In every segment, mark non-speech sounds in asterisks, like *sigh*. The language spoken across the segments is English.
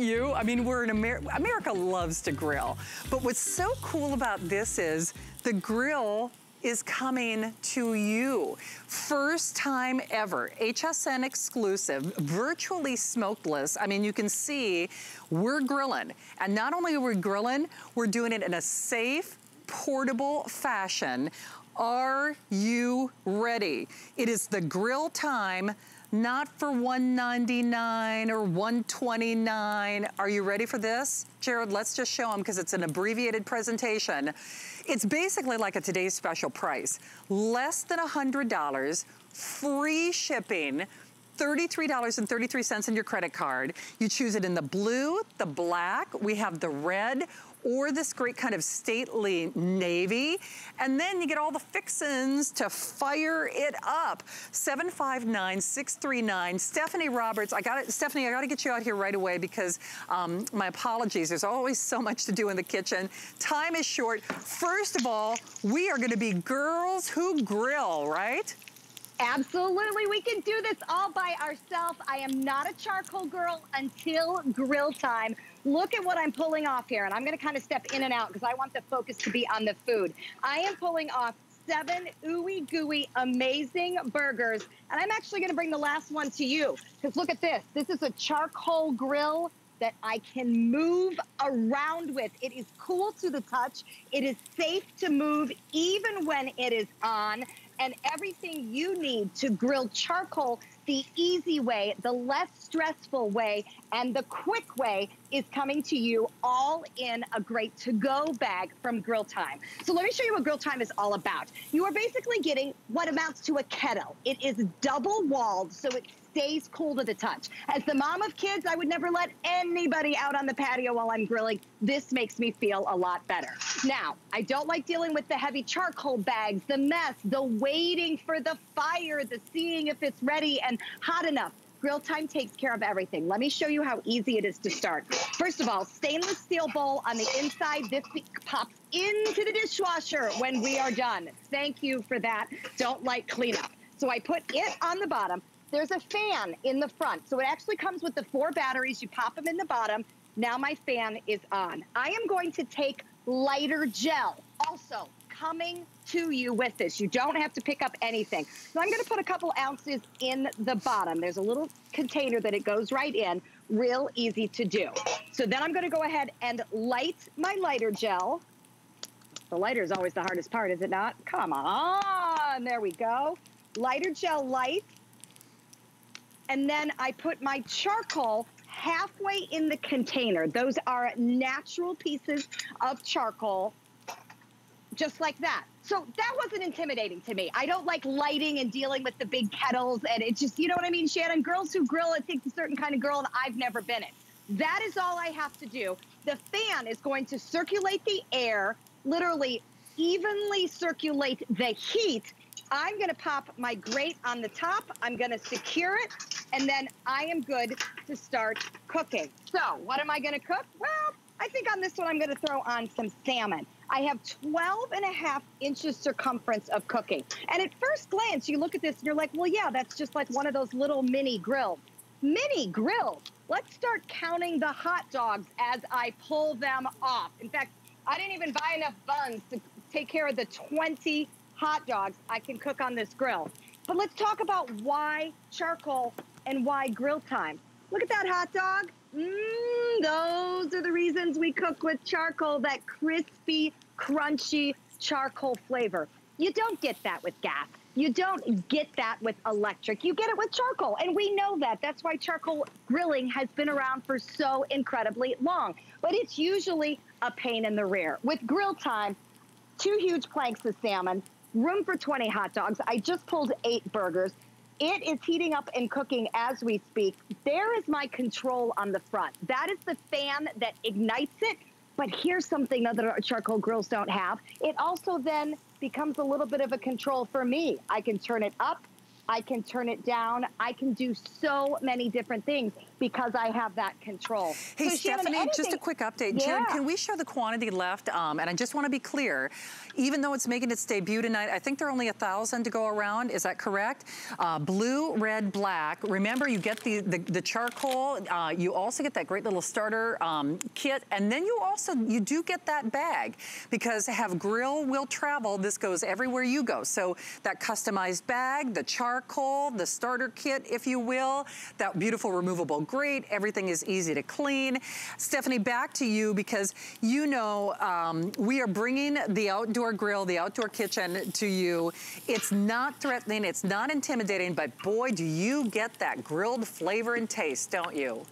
You, I mean, we're in America, America loves to grill. But what's so cool about this is the grill is coming to you. First time ever, HSN exclusive, virtually smokeless. I mean, you can see we're grilling. And not only are we grilling, we're doing it in a safe, portable fashion. Are you ready? It is the grill time not for 199 or 129. Are you ready for this? Jared, let's just show them because it's an abbreviated presentation. It's basically like a today's special price. Less than $100, free shipping, $33.33 in your credit card. You choose it in the blue, the black, we have the red, or this great kind of stately navy. And then you get all the fixins to fire it up. 759-639. Stephanie Roberts, I got it, Stephanie, I got to get you out here right away because um, my apologies. There's always so much to do in the kitchen. Time is short. First of all, we are going to be girls who grill, right? Absolutely, we can do this all by ourselves. I am not a charcoal girl until grill time. Look at what I'm pulling off here, and I'm gonna kind of step in and out because I want the focus to be on the food. I am pulling off seven ooey gooey amazing burgers. And I'm actually gonna bring the last one to you. Because look at this. This is a charcoal grill that I can move around with. It is cool to the touch. It is safe to move even when it is on and everything you need to grill charcoal the easy way, the less stressful way, and the quick way is coming to you all in a great to-go bag from Grill Time. So let me show you what Grill Time is all about. You are basically getting what amounts to a kettle. It is double walled, so it stays cool to the touch. As the mom of kids, I would never let anybody out on the patio while I'm grilling. This makes me feel a lot better. Now, I don't like dealing with the heavy charcoal bags, the mess, the waiting for the fire, the seeing if it's ready and hot enough. Grill Time takes care of everything. Let me show you how easy it is to start. First of all, stainless steel bowl on the inside. This pops into the dishwasher when we are done. Thank you for that. Don't like cleanup. So I put it on the bottom. There's a fan in the front. So it actually comes with the four batteries. You pop them in the bottom. Now my fan is on. I am going to take lighter gel. Also, coming to you with this. You don't have to pick up anything. So I'm gonna put a couple ounces in the bottom. There's a little container that it goes right in. Real easy to do. So then I'm gonna go ahead and light my lighter gel. The lighter is always the hardest part, is it not? Come on, there we go. Lighter gel light and then I put my charcoal halfway in the container. Those are natural pieces of charcoal, just like that. So that wasn't intimidating to me. I don't like lighting and dealing with the big kettles and it just, you know what I mean, Shannon? Girls who grill, it takes a certain kind of girl and I've never been it. That is all I have to do. The fan is going to circulate the air, literally evenly circulate the heat I'm gonna pop my grate on the top. I'm gonna secure it, and then I am good to start cooking. So what am I gonna cook? Well, I think on this one, I'm gonna throw on some salmon. I have 12 and a half inches circumference of cooking. And at first glance, you look at this and you're like, well, yeah, that's just like one of those little mini grills. Mini grill. Let's start counting the hot dogs as I pull them off. In fact, I didn't even buy enough buns to take care of the 20 hot dogs I can cook on this grill. But let's talk about why charcoal and why grill time. Look at that hot dog. Mmm, those are the reasons we cook with charcoal, that crispy, crunchy charcoal flavor. You don't get that with gas. You don't get that with electric. You get it with charcoal, and we know that. That's why charcoal grilling has been around for so incredibly long. But it's usually a pain in the rear. With grill time, two huge planks of salmon, room for 20 hot dogs. I just pulled eight burgers. It is heating up and cooking as we speak. There is my control on the front. That is the fan that ignites it. But here's something that charcoal grills don't have. It also then becomes a little bit of a control for me. I can turn it up, I can turn it down. I can do so many different things because I have that control. Hey, so Stephanie, Shannon, just a quick update. Yeah. Jared, can we show the quantity left? Um, and I just want to be clear, even though it's making its debut tonight, I think there are only a 1,000 to go around. Is that correct? Uh, blue, red, black. Remember, you get the, the, the charcoal. Uh, you also get that great little starter um, kit. And then you also, you do get that bag because have grill will travel. This goes everywhere you go. So that customized bag, the charcoal, charcoal, the starter kit, if you will, that beautiful removable grate. Everything is easy to clean. Stephanie, back to you because you know um, we are bringing the outdoor grill, the outdoor kitchen to you. It's not threatening, it's not intimidating, but boy, do you get that grilled flavor and taste, don't you?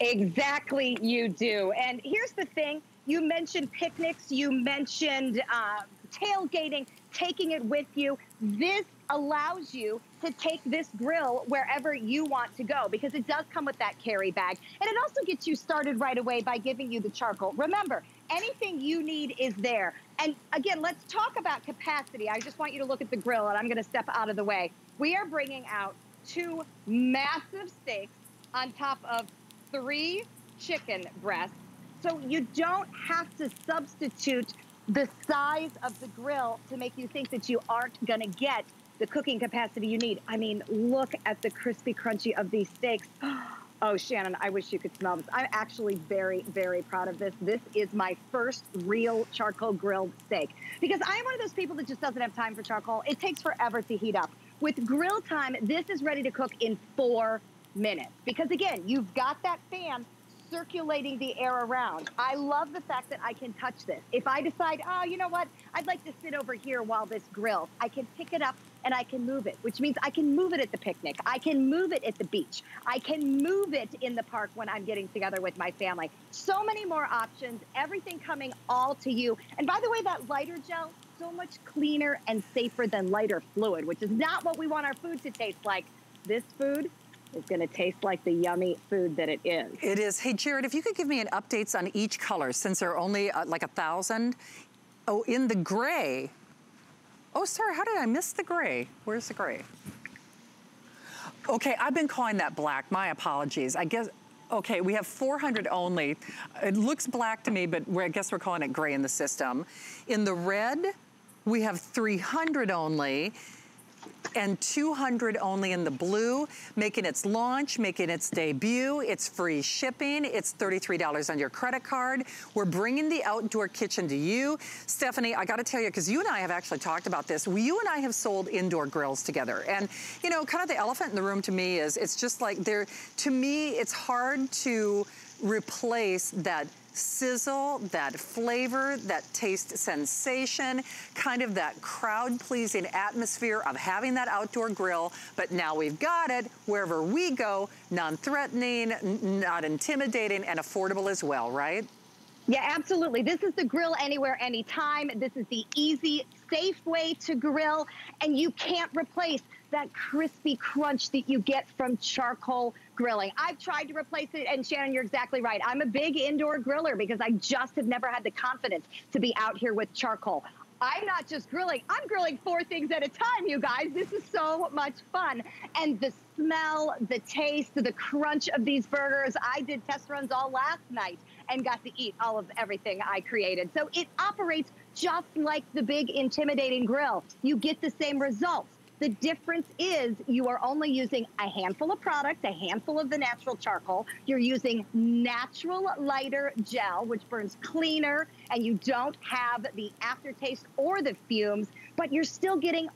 Exactly, you do. And here's the thing, you mentioned picnics, you mentioned uh, tailgating, taking it with you. This allows you to take this grill wherever you want to go because it does come with that carry bag. And it also gets you started right away by giving you the charcoal. Remember, anything you need is there. And again, let's talk about capacity. I just want you to look at the grill and I'm gonna step out of the way. We are bringing out two massive steaks on top of three chicken breasts. So you don't have to substitute the size of the grill to make you think that you aren't gonna get the cooking capacity you need. I mean, look at the crispy crunchy of these steaks. *gasps* Oh, Shannon, I wish you could smell this. I'm actually very, very proud of this. This is my first real charcoal grilled steak because I'm one of those people that just doesn't have time for charcoal. It takes forever to heat up. With grill time, this is ready to cook in four minutes because again, you've got that fan circulating the air around. I love the fact that I can touch this. If I decide, oh, you know what, I'd like to sit over here while this grills, I can pick it up and I can move it, which means I can move it at the picnic. I can move it at the beach. I can move it in the park when I'm getting together with my family. So many more options, everything coming all to you. And by the way, that lighter gel, so much cleaner and safer than lighter fluid, which is not what we want our food to taste like. This food is to taste like the yummy food that it is. It is. Hey, Jared, if you could give me an updates on each color, since there are only uh, like a thousand. Oh, in the gray. Oh, sorry, how did I miss the gray? Where's the gray? Okay, I've been calling that black. My apologies. I guess, okay, we have 400 only. It looks black to me, but I guess we're calling it gray in the system. In the red, we have 300 only and 200 only in the blue, making its launch, making its debut. It's free shipping. It's $33 on your credit card. We're bringing the outdoor kitchen to you. Stephanie, I gotta tell you, because you and I have actually talked about this, you and I have sold indoor grills together. And, you know, kind of the elephant in the room to me is, it's just like there, to me, it's hard to replace that sizzle, that flavor, that taste sensation, kind of that crowd-pleasing atmosphere of having that outdoor grill, but now we've got it wherever we go, non-threatening, not intimidating, and affordable as well, right? Yeah, absolutely. This is the grill anywhere, anytime. This is the easy, safe way to grill, and you can't replace that crispy crunch that you get from charcoal grilling. I've tried to replace it, and Shannon, you're exactly right. I'm a big indoor griller because I just have never had the confidence to be out here with charcoal. I'm not just grilling, I'm grilling four things at a time, you guys. This is so much fun. And the smell, the taste, the crunch of these burgers. I did test runs all last night and got to eat all of everything I created. So it operates just like the big intimidating grill. You get the same results. The difference is you are only using a handful of product, a handful of the natural charcoal. You're using natural lighter gel, which burns cleaner, and you don't have the aftertaste or the fumes, but you're still getting